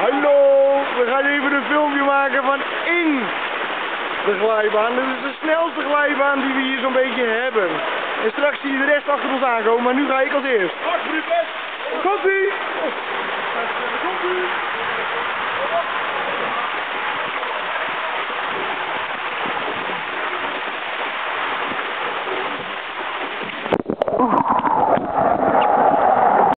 Hallo, we gaan even een filmpje maken van in de glijbaan. Dit is de snelste glijbaan die we hier zo'n beetje hebben. En straks zie je de rest achter ons aankomen, maar nu ga ik als eerst. Komt-ie! Komt-ie! Oh.